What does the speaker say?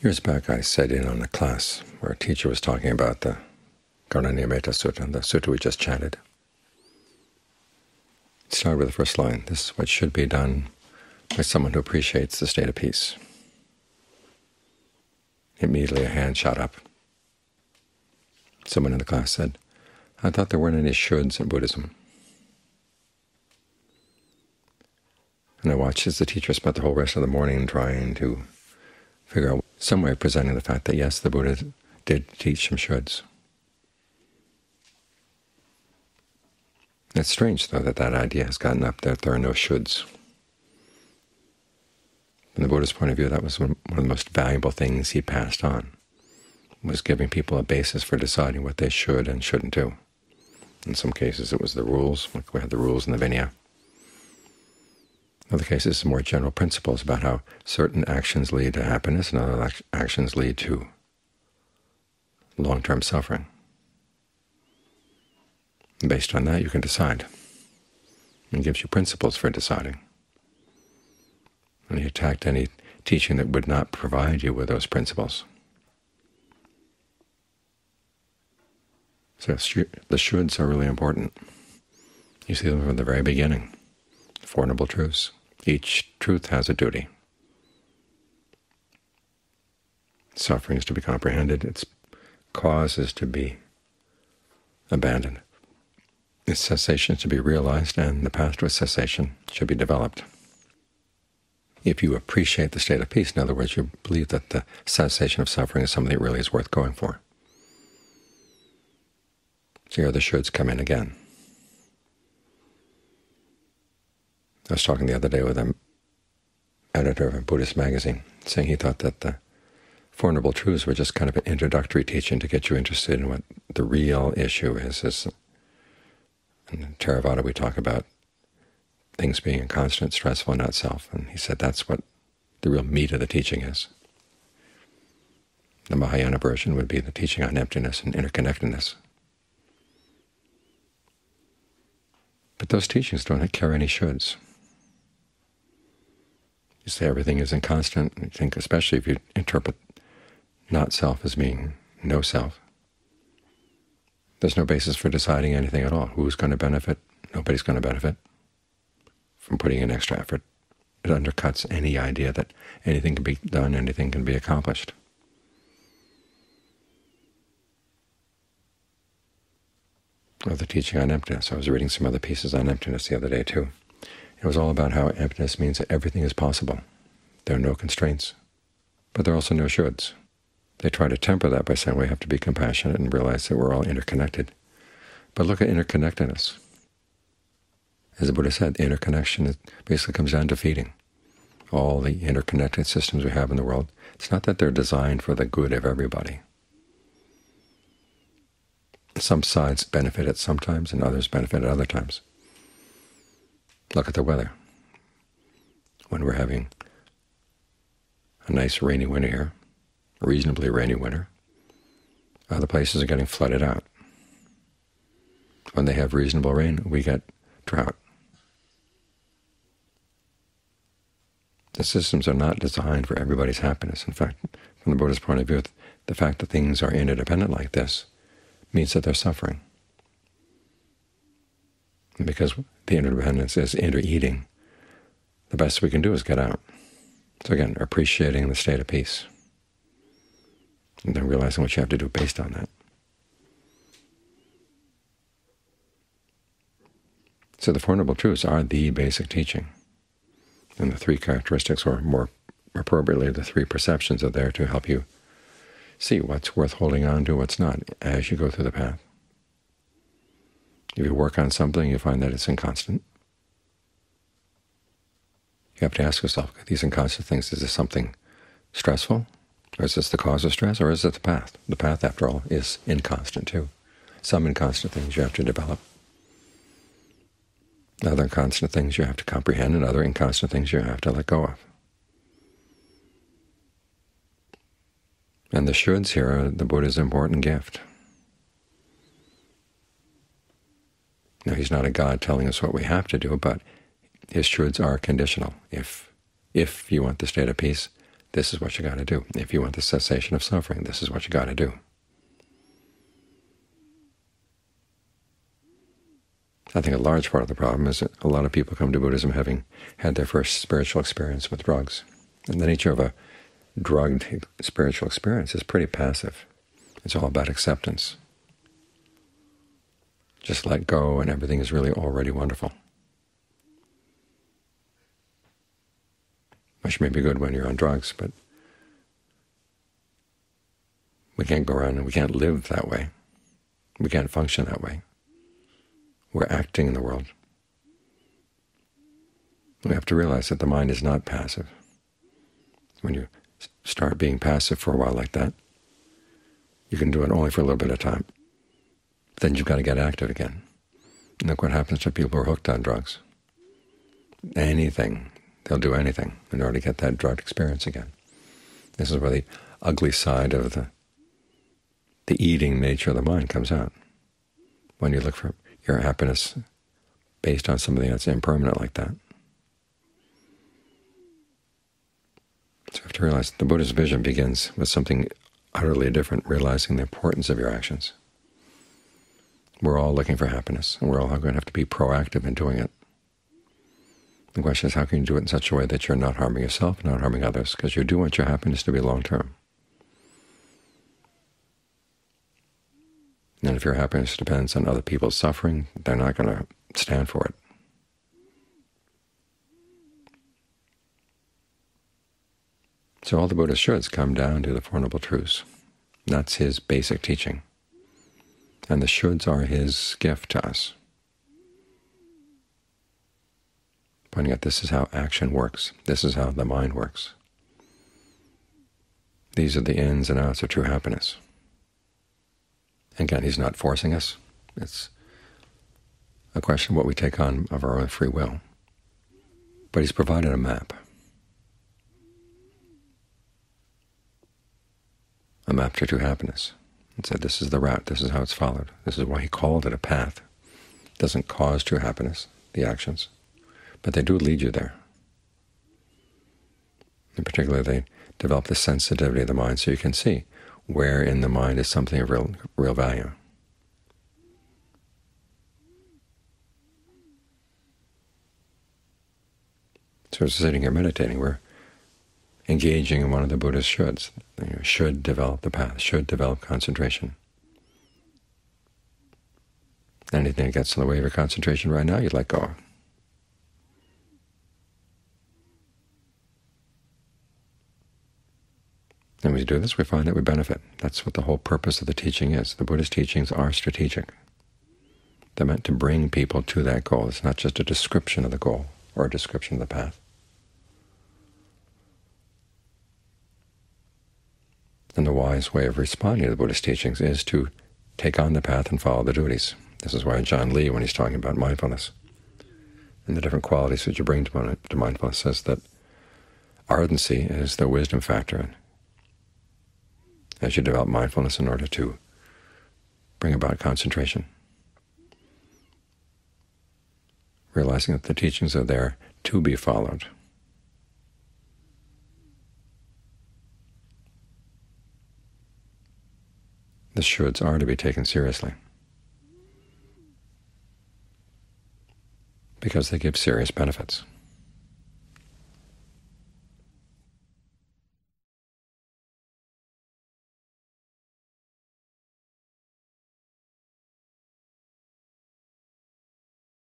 Years back I sat in on a class where a teacher was talking about the Karaniya Metta Sutta, the sutta we just chanted. It started with the first line, this is what should be done by someone who appreciates the state of peace. Immediately a hand shot up. Someone in the class said, I thought there weren't any shoulds in Buddhism. And I watched as the teacher spent the whole rest of the morning trying to figure out some way of presenting the fact that, yes, the Buddha did teach some shoulds. It's strange, though, that that idea has gotten up that there are no shoulds. From the Buddhist point of view, that was one of the most valuable things he passed on, was giving people a basis for deciding what they should and shouldn't do. In some cases it was the rules, like we had the rules in the Vinaya. In other cases, more general principles about how certain actions lead to happiness and other actions lead to long-term suffering. Based on that, you can decide. It gives you principles for deciding. And he attacked any teaching that would not provide you with those principles. So the shoulds are really important. You see them from the very beginning, Four Noble Truths. Each truth has a duty. Suffering is to be comprehended. Its cause is to be abandoned. Its cessation is to be realized, and the path to cessation should be developed. If you appreciate the state of peace, in other words, you believe that the cessation of suffering is something that really is worth going for. Here the shoulds come in again. I was talking the other day with an editor of a Buddhist magazine, saying he thought that the Four Noble Truths were just kind of an introductory teaching to get you interested in what the real issue is. is in Theravada we talk about things being constant, stressful, and not self, and he said that's what the real meat of the teaching is. The Mahayana version would be the teaching on emptiness and interconnectedness. But those teachings don't carry any shoulds. You say everything is inconstant. You think, especially if you interpret not self as being no self, there's no basis for deciding anything at all. Who's going to benefit? Nobody's going to benefit from putting in extra effort. It undercuts any idea that anything can be done, anything can be accomplished. Or the teaching on emptiness. I was reading some other pieces on emptiness the other day, too. It was all about how emptiness means that everything is possible. There are no constraints, but there are also no shoulds. They try to temper that by saying we have to be compassionate and realize that we're all interconnected. But look at interconnectedness. As the Buddha said, interconnection basically comes down to feeding. All the interconnected systems we have in the world, it's not that they're designed for the good of everybody. Some sides benefit at some times and others benefit at other times. Look at the weather. When we're having a nice rainy winter here, a reasonably rainy winter, other places are getting flooded out. When they have reasonable rain, we get drought. The systems are not designed for everybody's happiness. In fact, from the Buddhist point of view, the fact that things are interdependent like this means that they're suffering. Because the interdependence is inter-eating, the best we can do is get out. So again, appreciating the state of peace, and then realizing what you have to do based on that. So the Four Noble Truths are the basic teaching, and the three characteristics, or more appropriately, the three perceptions are there to help you see what's worth holding on to, what's not, as you go through the path. If you work on something, you find that it's inconstant. You have to ask yourself, these inconstant things, is this something stressful? Or is this the cause of stress, or is it the path? The path, after all, is inconstant too. Some inconstant things you have to develop. Other inconstant things you have to comprehend, and other inconstant things you have to let go of. And the shoulds here are the Buddha's important gift. Now, he's not a God telling us what we have to do, but his truths are conditional. If if you want the state of peace, this is what you got to do. If you want the cessation of suffering, this is what you got to do. I think a large part of the problem is that a lot of people come to Buddhism having had their first spiritual experience with drugs. And the nature of a drugged spiritual experience is pretty passive. It's all about acceptance. Just let go and everything is really already wonderful. Which may be good when you're on drugs, but we can't go around and we can't live that way. We can't function that way. We're acting in the world. We have to realize that the mind is not passive. When you start being passive for a while like that, you can do it only for a little bit of time. Then you've got to get active again. And look what happens to people who are hooked on drugs. Anything. They'll do anything in order to get that drug experience again. This is where the ugly side of the the eating nature of the mind comes out. When you look for your happiness based on something that's impermanent like that. So you have to realize the Buddha's vision begins with something utterly different, realizing the importance of your actions. We're all looking for happiness, and we're all going to have to be proactive in doing it. The question is, how can you do it in such a way that you're not harming yourself, not harming others, because you do want your happiness to be long-term. And if your happiness depends on other people's suffering, they're not going to stand for it. So all the Buddha shoulds come down to the Four Noble Truths. That's his basic teaching. And the shoulds are his gift to us, pointing out this is how action works. This is how the mind works. These are the ins and outs of true happiness. Again, he's not forcing us. It's a question of what we take on of our own free will. But he's provided a map. A map to true happiness. And said this is the route, this is how it's followed. This is why he called it a path. It doesn't cause true happiness, the actions, but they do lead you there. In particular, they develop the sensitivity of the mind so you can see where in the mind is something of real, real value. So as sitting here meditating, we're engaging in one of the Buddha's shoulds. You know, should develop the path, should develop concentration. Anything that gets in the way of your concentration right now, you'd let go. And when we do this, we find that we benefit. That's what the whole purpose of the teaching is. The Buddhist teachings are strategic. They're meant to bring people to that goal. It's not just a description of the goal or a description of the path. And the wise way of responding to the Buddhist teachings is to take on the path and follow the duties. This is why Ajaan Lee, when he's talking about mindfulness and the different qualities that you bring to mindfulness, says that ardency is the wisdom factor as you develop mindfulness in order to bring about concentration. Realizing that the teachings are there to be followed. The shoulds are to be taken seriously because they give serious benefits.